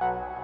you